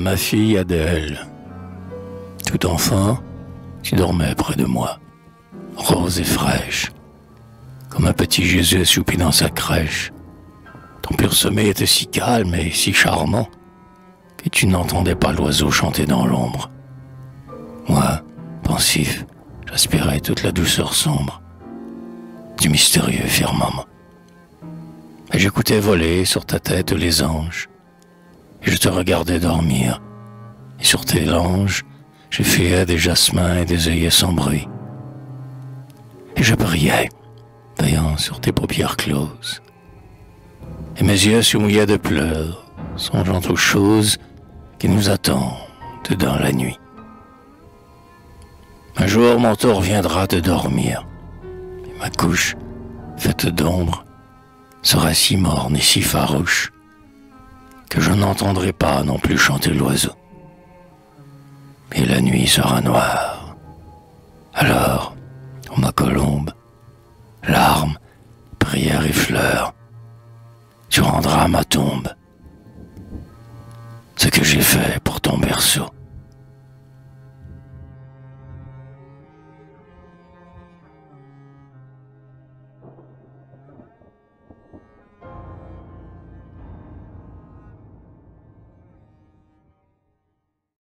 ma fille Adèle. Tout enfant, tu dormais près de moi, rose et fraîche, comme un petit Jésus assoupi dans sa crèche. Ton pur sommeil était si calme et si charmant que tu n'entendais pas l'oiseau chanter dans l'ombre. Moi, pensif, j'aspirais toute la douceur sombre du mystérieux firmament. Et j'écoutais voler sur ta tête les anges, et je te regardais dormir, et sur tes langes, j'effeuillais des jasmins et des œillets sans bruit. Et je priais, veillant sur tes paupières closes, et mes yeux se mouillaient de pleurs, songeant aux choses qui nous attendent dans la nuit. Un jour, mon tour viendra de dormir, et ma couche, faite d'ombre, sera si morne et si farouche que je n'entendrai pas non plus chanter l'oiseau. Et la nuit sera noire. Alors, ma colombe, larmes, prières et fleurs, tu rendras ma tombe ce que j'ai fait.